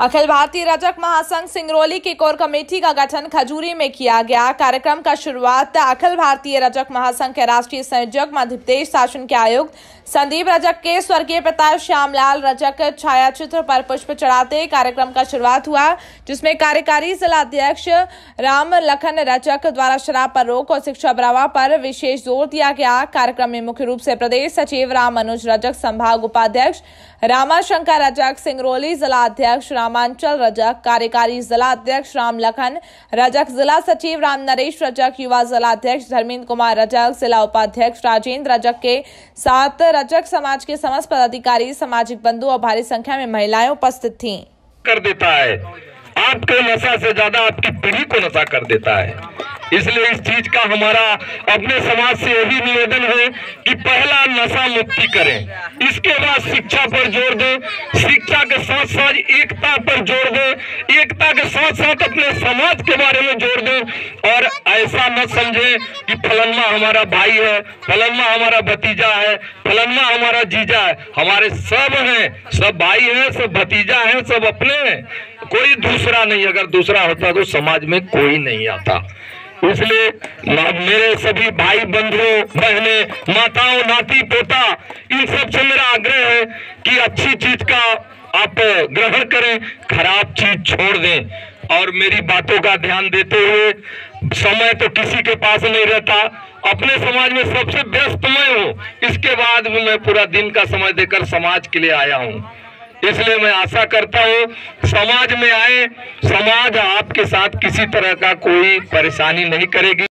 अखिल भारतीय रजक महासंघ सिंगरौली की core committee का गठन खजूरी में किया गया। कार्यक्रम का शुरुआत अखिल भारतीय रजक महासंघ के राष्ट्रीय संयोजक मध्य प्रदेश शासन के आयुक्त संदीप रजक के स्वर्गीय पिता श्यामलाल रजक छायाचित्र पर पुष्प चढ़ाते कार्यक्रम का शुरुआत हुआ, जिसमें कार्यकारी जिला अध्यक्ष राम लखन रजक द्वारा शराब पर रोक और शिक्षा बढ़ावा पर विशेष ज़ोर दिया गया। कार्यक्रम में मुख्य रूप से प्रदेश सचिव राम मनोज रजक, संभाग उपाध्यक्ष रामाशंकर रजक, सिंगरौली जिला अध्यक्ष रामांचल रजक कार्यकारी जिला अध्यक्ष राम लखन, रजक जिला सचिव राम नरेश, रजक युवा जिला अध्यक्ष धर्मेंद्र कुमार रजक, जिला उपाध्यक्ष राजेंद्र रजक के साथ रजक समाज के समस्त पदाधिकारी, सामाजिक बंधु और भारी संख्या में महिलाएँ उपस्थित थी। कर देता है। आपके नशा से ज़्यादा आपकी पीढ़ी को नशा कर देता है। इसलिए इस चीज़ का हमारा अपने समाज से यही निवेदन है कि पहला नशा मुक्ति करें। इसके बाद शिक्षा पर ज़ोर दें। शिक्षा के साथ साथ एकता पर ज़ोर दें। एकता के साथ साथ अपने समाज के बारे में ज़ोर दें। और ऐसा न समझे कि फलनमा हमारा भाई है, फलनमा हमारा भतीजा है, फलनमा हमारा जीजा है। हमारे सब हैं, सब भाई हैं, सब भतीजा हैं, सब अपने हैं। कोई दूसरा नहीं, अगर दूसरा होता तो समाज में कोई नहीं आता। इसलिए मेरे सभी भाई बंधुओं, बहने, माताओं, नाती, पोता, इन सबसे मेरा आग्रह है कि अच्छी चीज़ का आप ग्रहण करें, खराब चीज़ छोड़ दें। और मेरी बातों का ध्यान देते हुए, समय तो किसी के पास नहीं रहता। अपने समाज में सबसे व्यस्त मैं हूँ। इसके बाद भी मैं पूरा दिन का समय देकर समाज के लिए आया हूँ। इसलिए मैं आशा करता हूँ, समाज में आए, समाज आपके साथ किसी तरह का कोई परेशानी नहीं करेगी।